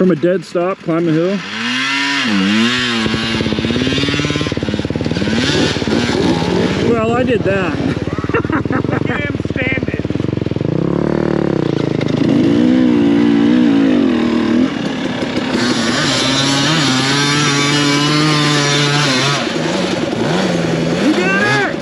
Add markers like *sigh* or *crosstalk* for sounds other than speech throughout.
From a dead stop, climb the hill. Well, I did that. Look at him standing. You got it!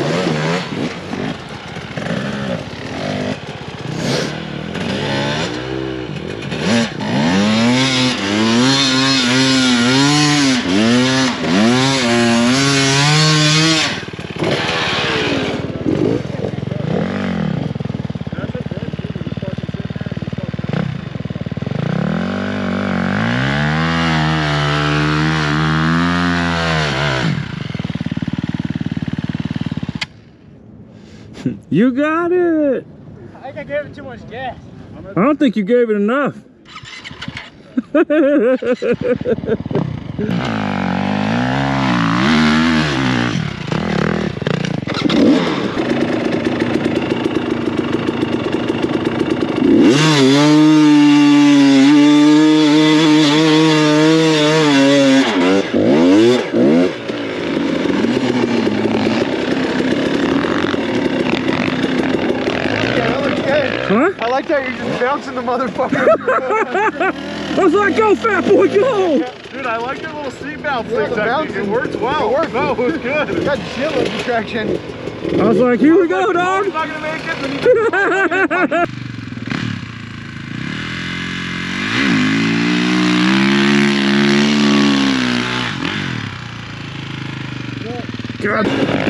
You got it! I think I gave it too much gas. I don't think you gave it enough. *laughs* Yeah, that looks good. Huh? I like how you're just bouncing the motherfucker. I was like, go fat boy, go! Dude, I like your little seat bounce Yeah, thing bouncing- It works well. it worked. No, it was good. You got shitloads of traction. I was like, here we go, Like, dog! He's not gonna make it. Then *laughs* he God.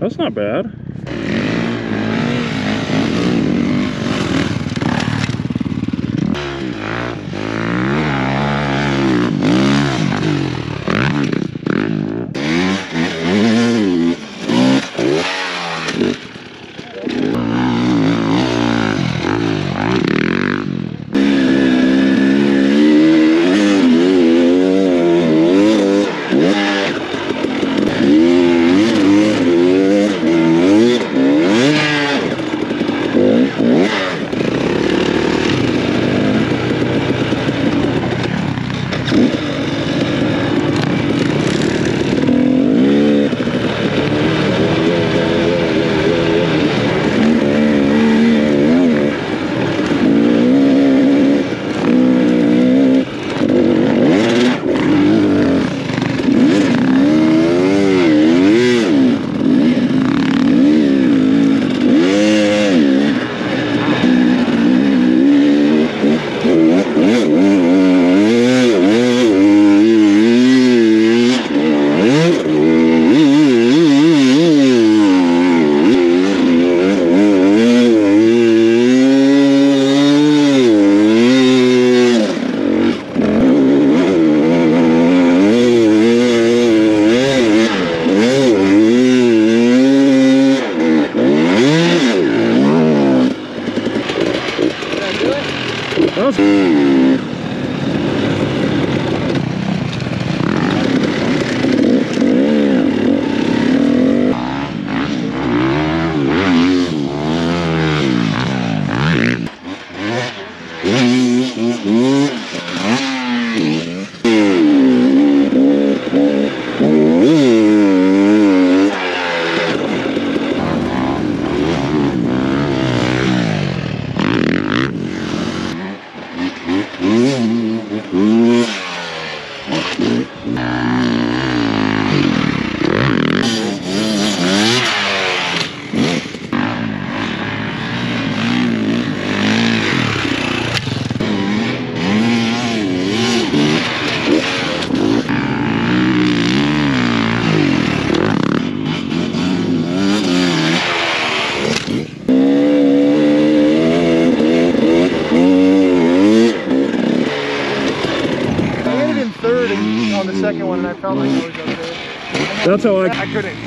That's not bad. I. Couldn't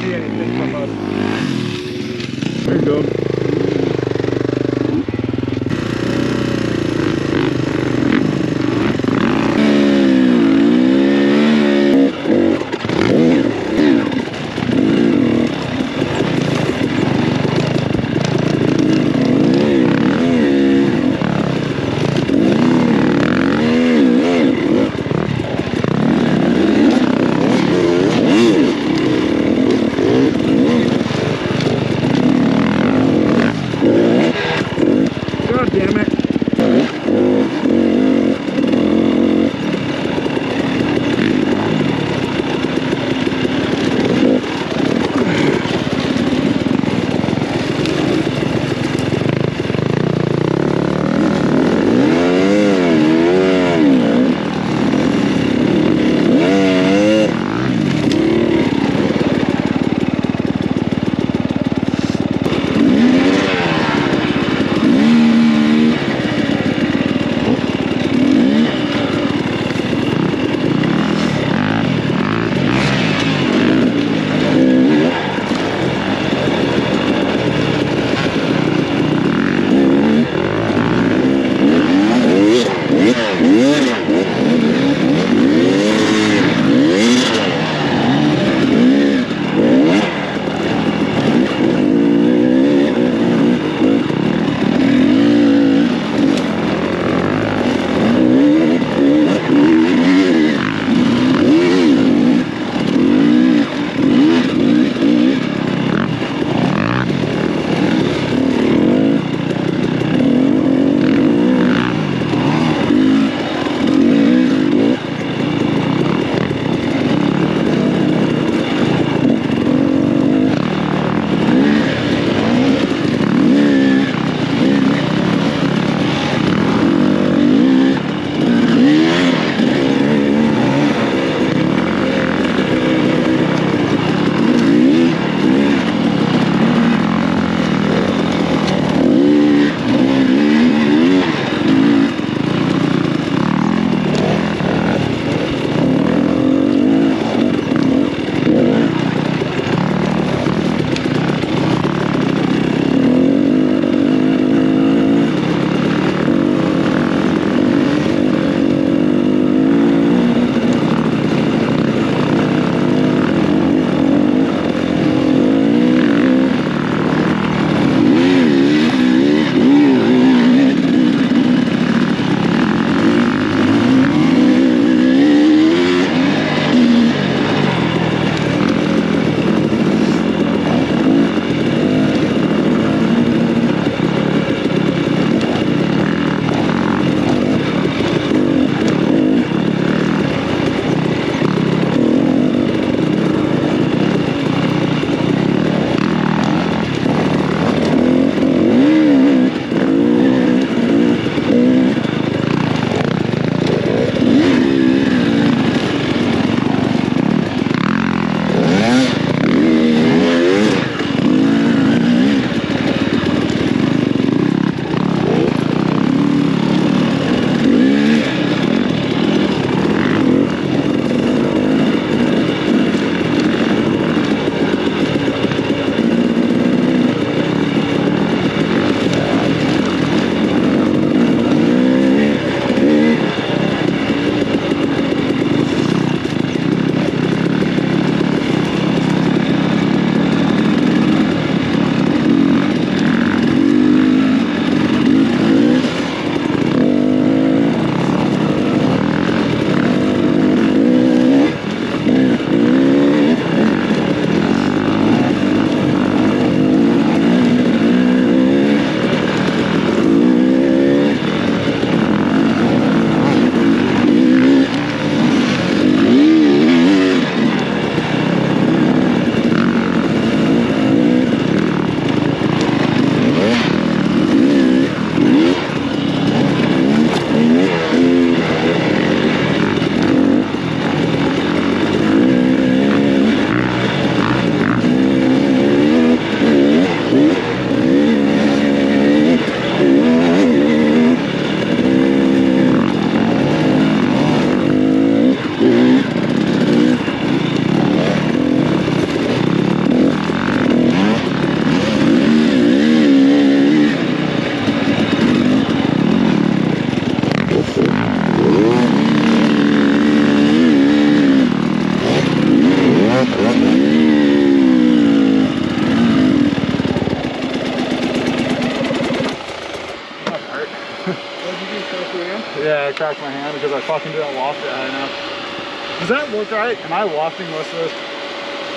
I fucking didn't waft it high enough. Does that look right? Am I wafting most of this?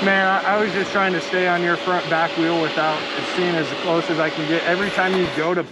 Man, I, I was just trying to stay on your front back wheel without seeing as close as I can get. Every time you go to